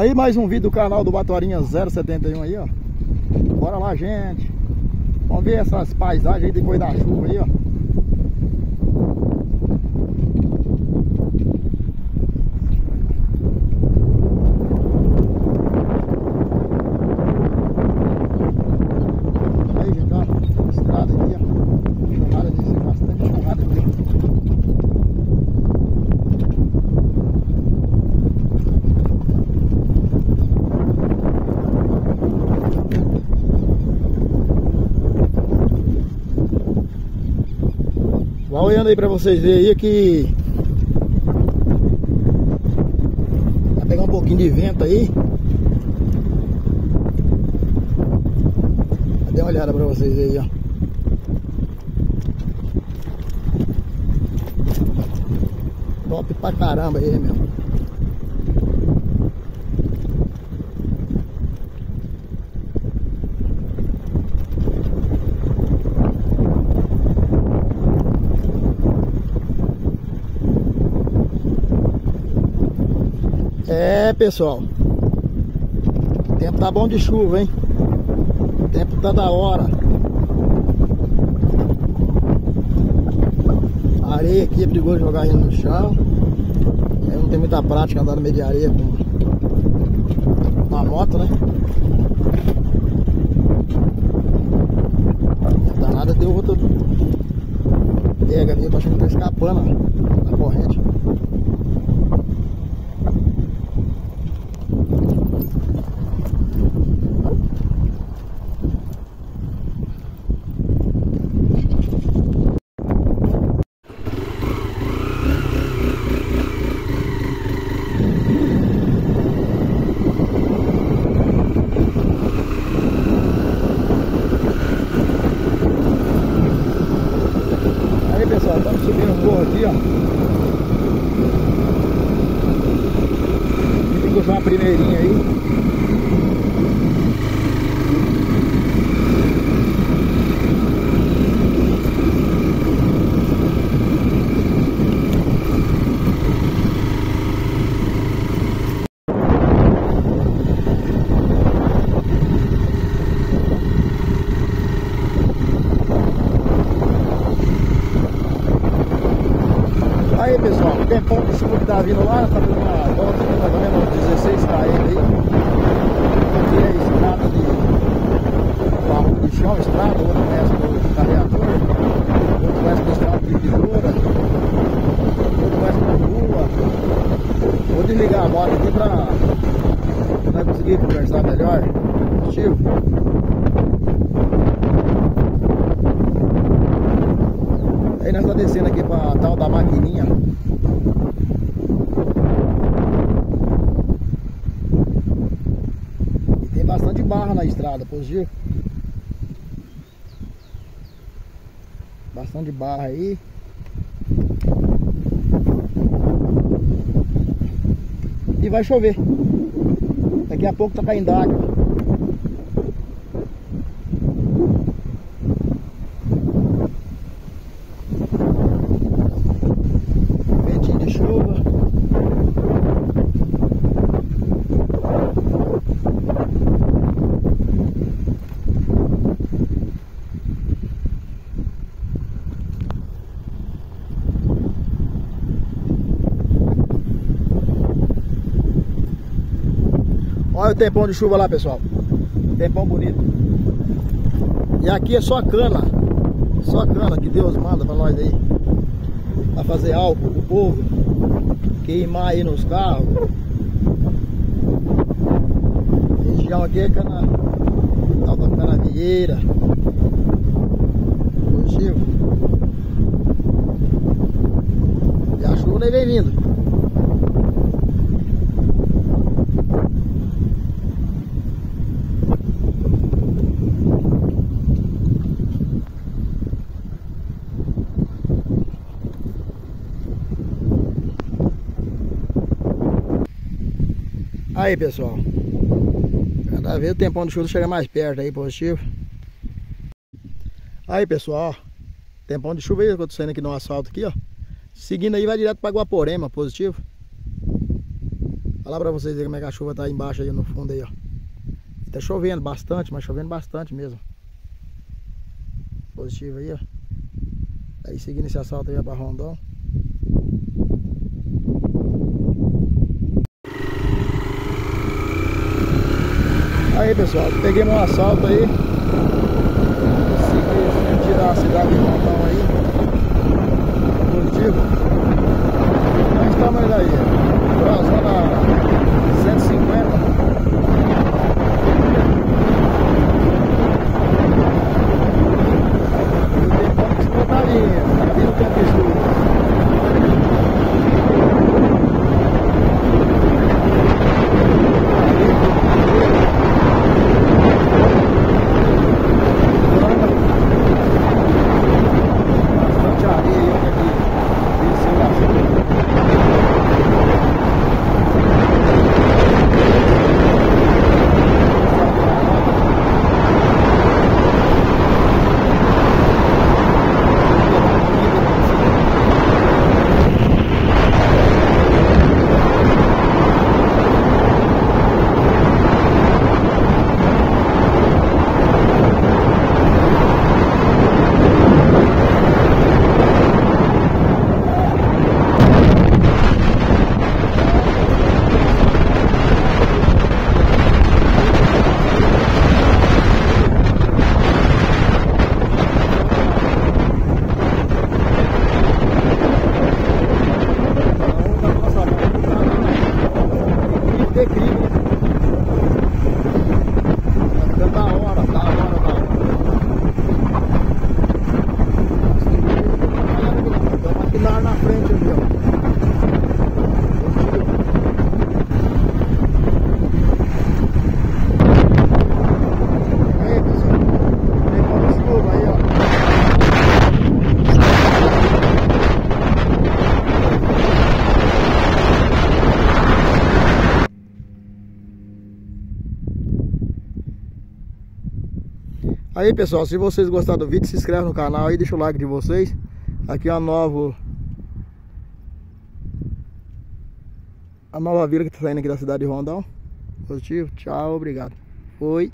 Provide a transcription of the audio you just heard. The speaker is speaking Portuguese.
Aí mais um vídeo do canal do Batorinha 071 aí, ó. Bora lá, gente. Vamos ver essas paisagens aí depois da chuva aí, ó. Aí, gente, ó. Estrada aqui, ó. Chamada de ser bastante chamada aqui. Vai olhando aí pra vocês verem aí que Vai pegar um pouquinho de vento aí. Dê uma olhada pra vocês aí, ó. Top pra caramba aí, meu É, pessoal. O tempo tá bom de chuva, hein? O tempo tá da hora. A areia aqui é perigoso jogar aí no chão. Eu não tenho muita prática andar no meio de areia com uma moto, né? Danada deu outra pega ali, eu tô achando que tá escapando ó, da corrente. Aí pessoal, estamos subindo um morro aqui, ó. A gente tem que usar uma primeirinha aí. Aí pessoal, o tempão que tá vindo lá, tá dando uma volta ou menos 16 km aí. Aqui é estrada de barro de chão, estrada, outro resto de carreador, outro resto de estrada de tesoura, outro resto de rua. Vou desligar a moto aqui pra nós conseguir conversar melhor. Tio. Aí nós estamos descendo aqui pra tal da maquininha. E tem bastante barra na estrada, positivo. Bastante barra aí. E vai chover. Daqui a pouco tá caindo água. Ventinho de chuva. Olha o tempão de chuva lá, pessoal. Tempão bonito. E aqui é só cana. Só cana que Deus manda pra nós aí. Pra fazer álcool pro povo. Queimar aí nos carros. Região aqui é cana. Tal da canavieira. Positivo. E a chuva nem vem vindo. Aí pessoal, cada vez o tempão de chuva chega mais perto aí, positivo. Aí pessoal, tempão de chuva aí acontecendo aqui no asfalto aqui, ó. Seguindo aí vai direto para Guaporema, positivo. Lá pra vocês verem como é que a chuva tá aí embaixo aí no fundo aí, ó. Tá chovendo bastante, mas chovendo bastante mesmo. Positivo aí, ó. Aí seguindo esse assalto aí pra Rondon. Aí pessoal, peguei um assalto aí. Segui sentido da cidade de Rondon aí. Aí pessoal, se vocês gostaram do vídeo, se inscreve no canal aí, deixa o like de vocês. Aqui é a nova a nova vila que está saindo aqui da cidade de Rondão. Positivo, tchau, obrigado. Foi.